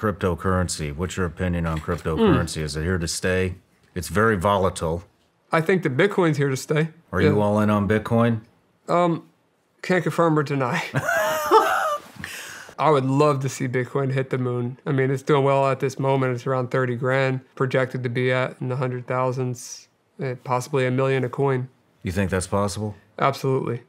cryptocurrency. What's your opinion on cryptocurrency? Hmm. Is it here to stay? It's very volatile. I think that Bitcoin's here to stay. Are Yeah. you all in on Bitcoin? Um, Can't confirm or deny. I would love to see Bitcoin hit the moon. I mean, it's doing well at this moment. It's around 30 grand, projected to be at in the hundred thousands, eh, possibly a million a coin. You think that's possible? Absolutely.